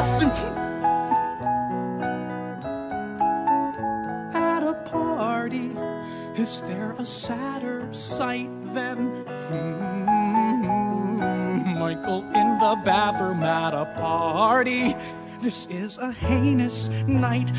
lost at a party. Is there a sadder sight than hmm, Michael in the bathroom at a party? This is a heinous night.